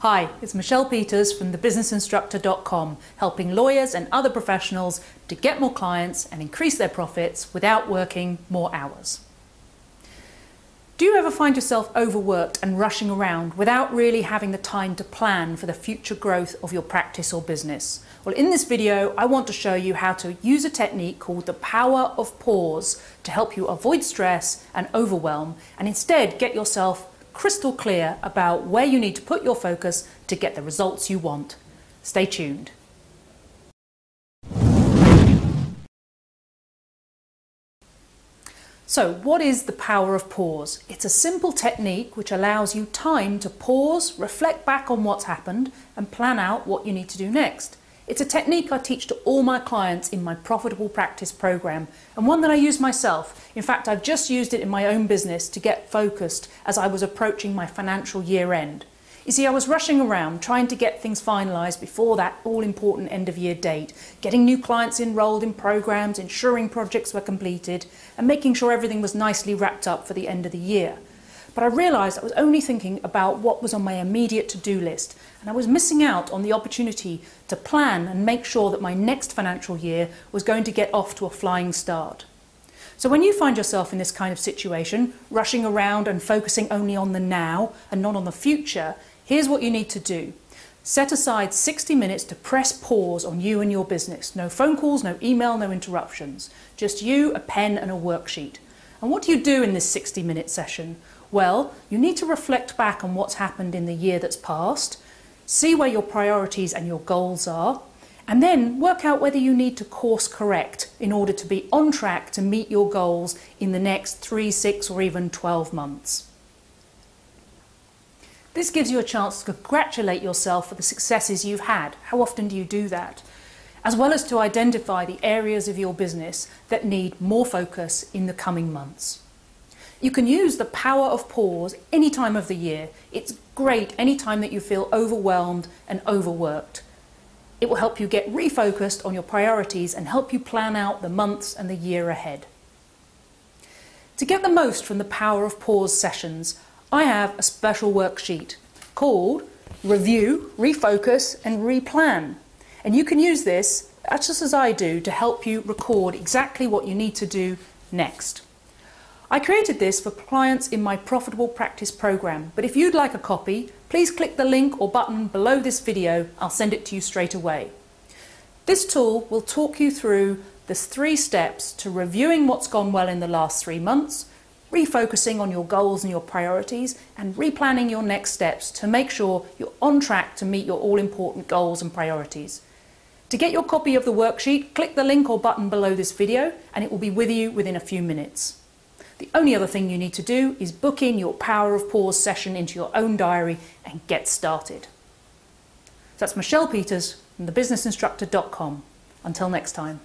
Hi, it's Michelle Peters from thebusinessinstructor.com, helping lawyers and other professionals to get more clients and increase their profits without working more hours. Do you ever find yourself overworked and rushing around without really having the time to plan for the future growth of your practice or business? Well, in this video, I want to show you how to use a technique called the power of pause to help you avoid stress and overwhelm and instead get yourself crystal clear about where you need to put your focus to get the results you want. Stay tuned. So, what is the power of pause? It's a simple technique which allows you time to pause, reflect back on what's happened, and plan out what you need to do next. It's a technique I teach to all my clients in my Profitable Practice program and one that I use myself. In fact, I've just used it in my own business to get focused as I was approaching my financial year end. You see, I was rushing around trying to get things finalised before that all important end of year date, getting new clients enrolled in programs, ensuring projects were completed, and making sure everything was nicely wrapped up for the end of the year. But I realised I was only thinking about what was on my immediate to do list, and I was missing out on the opportunity to plan and make sure that my next financial year was going to get off to a flying start. So, when you find yourself in this kind of situation, rushing around and focusing only on the now and not on the future, here's what you need to do. Set aside 60 minutes to press pause on you and your business. No phone calls, no email, no interruptions. Just you, a pen, and a worksheet. And what do you do in this 60 minute session? Well, you need to reflect back on what's happened in the year that's passed, see where your priorities and your goals are, and then work out whether you need to course correct in order to be on track to meet your goals in the next three, six, or even 12 months. This gives you a chance to congratulate yourself for the successes you've had. How often do you do that? As well as to identify the areas of your business that need more focus in the coming months. You can use the power of pause any time of the year. It's great any time that you feel overwhelmed and overworked. It will help you get refocused on your priorities and help you plan out the months and the year ahead. To get the most from the power of pause sessions, I have a special worksheet called Review, Refocus and Replan. And you can use this, just as I do, to help you record exactly what you need to do next. I created this for clients in my Profitable Practice program, but if you'd like a copy, please click the link or button below this video. I'll send it to you straight away. This tool will talk you through the three steps to reviewing what's gone well in the last three months, refocusing on your goals and your priorities, and replanning your next steps to make sure you're on track to meet your all important goals and priorities. To get your copy of the worksheet, click the link or button below this video and it will be with you within a few minutes. The only other thing you need to do is book in your Power of Pause session into your own diary and get started. So that's Michelle Peters from thebusinessinstructor.com. Until next time.